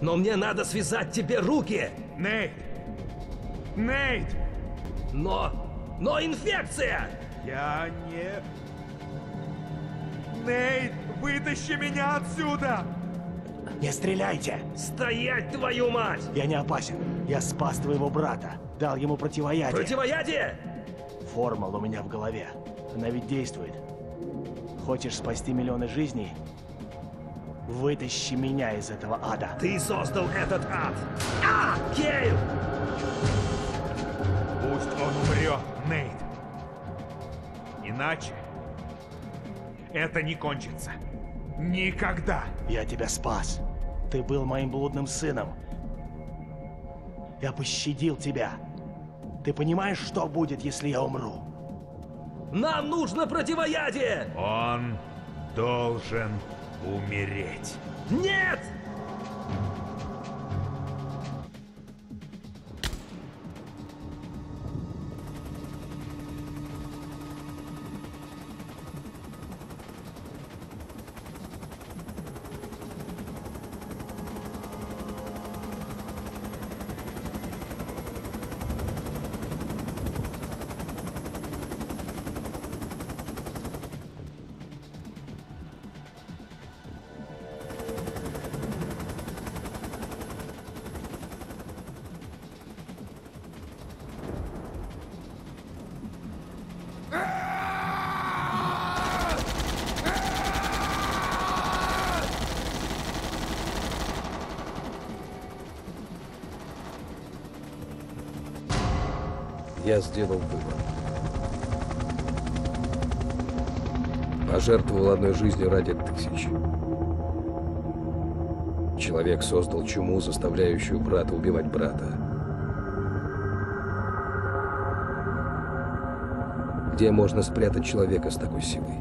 Но мне надо связать тебе руки! Нейт! Нейт! Но... Но инфекция! Я не... Нейт, вытащи меня отсюда! Не стреляйте! Стоять, твою мать! Я не опасен. Я спас твоего брата. Дал ему противоядие. Противоядие? Формула у меня в голове. Она ведь действует. Хочешь спасти миллионы жизней? Вытащи меня из этого ада. Ты создал этот ад! А! Кейл! Пусть он умрет, Нейт. Иначе это не кончится. Никогда. Я тебя спас. Ты был моим блудным сыном. Я пощадил тебя. Ты понимаешь, что будет, если я умру? Нам нужно противоядие! Он должен умереть. Нет! Я сделал выбор. Пожертвовал одной жизнью ради тысяч. Человек создал чуму, заставляющую брата убивать брата. Где можно спрятать человека с такой силой?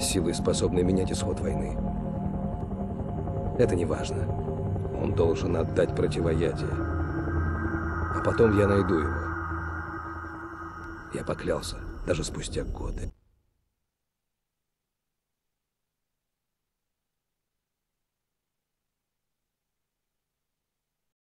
Силой, способной менять исход войны. Это не важно. Он должен отдать противоядие. А потом я найду его. Я поклялся, даже спустя годы.